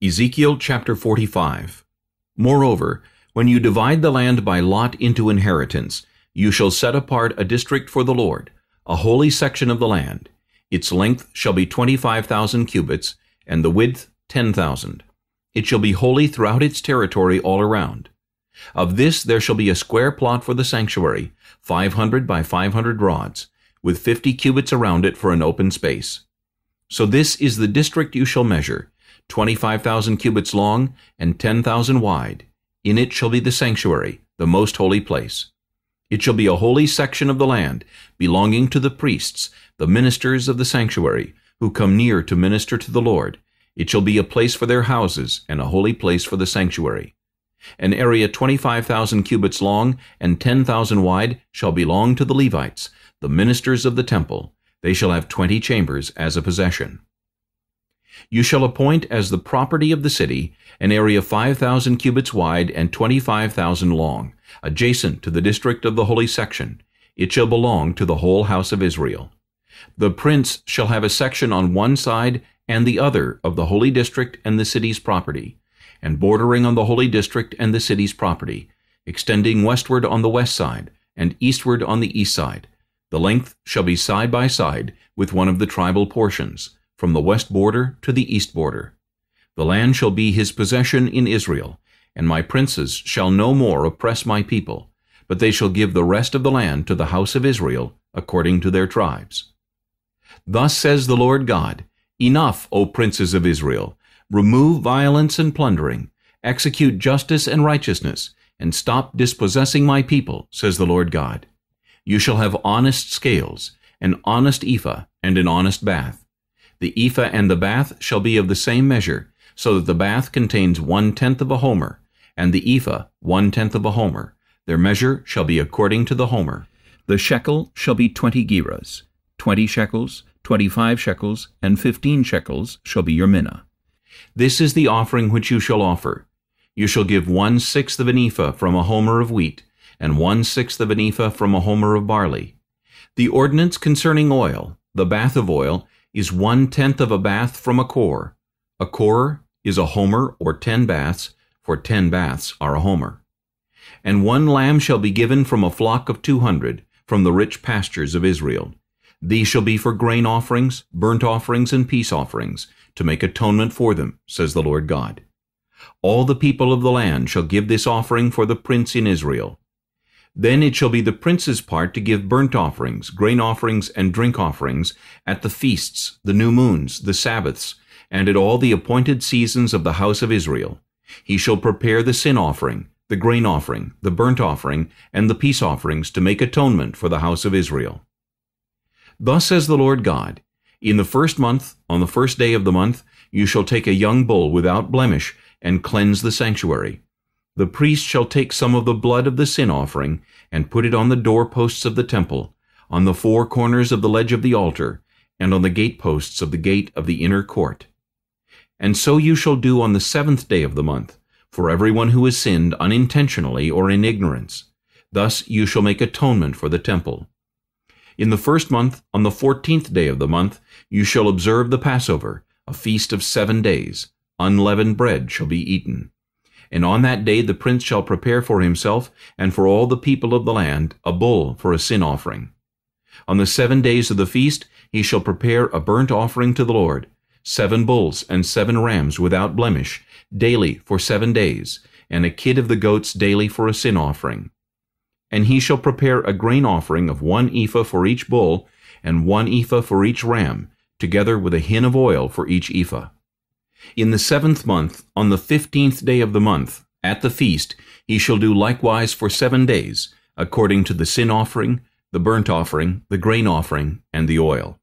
Ezekiel chapter 45 Moreover, when you divide the land by lot into inheritance, you shall set apart a district for the Lord, a holy section of the land. Its length shall be twenty-five thousand cubits, and the width ten thousand. It shall be holy throughout its territory all around. Of this there shall be a square plot for the sanctuary, five hundred by five hundred rods, with fifty cubits around it for an open space. So this is the district you shall measure, 25,000 cubits long and 10,000 wide. In it shall be the sanctuary, the most holy place. It shall be a holy section of the land, belonging to the priests, the ministers of the sanctuary, who come near to minister to the Lord. It shall be a place for their houses, and a holy place for the sanctuary. An area 25,000 cubits long and 10,000 wide shall belong to the Levites, the ministers of the temple. They shall have twenty chambers as a possession. You shall appoint as the property of the city an area 5,000 cubits wide and 25,000 long, adjacent to the district of the holy section. It shall belong to the whole house of Israel. The prince shall have a section on one side and the other of the holy district and the city's property, and bordering on the holy district and the city's property, extending westward on the west side, and eastward on the east side. The length shall be side by side with one of the tribal portions, from the west border to the east border. The land shall be his possession in Israel, and my princes shall no more oppress my people, but they shall give the rest of the land to the house of Israel according to their tribes. Thus says the Lord God, Enough, O princes of Israel! Remove violence and plundering, execute justice and righteousness, and stop dispossessing my people, says the Lord God. You shall have honest scales, an honest ephah, and an honest bath. The ephah and the bath shall be of the same measure, so that the bath contains one-tenth of a homer, and the ephah one-tenth of a homer. Their measure shall be according to the homer. The shekel shall be twenty gerahs. Twenty shekels, twenty-five shekels, and fifteen shekels shall be your mina. This is the offering which you shall offer. You shall give one-sixth of an ephah from a homer of wheat, and one-sixth of an ephah from a homer of barley. The ordinance concerning oil, the bath of oil, is one-tenth of a bath from a kor. A kor is a homer or ten baths, for ten baths are a homer. And one lamb shall be given from a flock of two hundred, from the rich pastures of Israel. These shall be for grain offerings, burnt offerings, and peace offerings, to make atonement for them, says the Lord God. All the people of the land shall give this offering for the prince in Israel. Then it shall be the prince's part to give burnt offerings, grain offerings, and drink offerings at the feasts, the new moons, the Sabbaths, and at all the appointed seasons of the house of Israel. He shall prepare the sin offering, the grain offering, the burnt offering, and the peace offerings to make atonement for the house of Israel. Thus says the Lord God, In the first month, on the first day of the month, you shall take a young bull without blemish, and cleanse the sanctuary. The priest shall take some of the blood of the sin offering, and put it on the doorposts of the temple, on the four corners of the ledge of the altar, and on the gateposts of the gate of the inner court. And so you shall do on the seventh day of the month, for everyone who has sinned unintentionally or in ignorance. Thus you shall make atonement for the temple. In the first month, on the fourteenth day of the month, you shall observe the Passover, a feast of seven days. Unleavened bread shall be eaten. And on that day the prince shall prepare for himself and for all the people of the land a bull for a sin offering. On the seven days of the feast he shall prepare a burnt offering to the Lord, seven bulls and seven rams without blemish, daily for seven days, and a kid of the goats daily for a sin offering. And he shall prepare a grain offering of one ephah for each bull, and one ephah for each ram, together with a hin of oil for each ephah. In the seventh month, on the fifteenth day of the month, at the feast, he shall do likewise for seven days, according to the sin offering, the burnt offering, the grain offering, and the oil.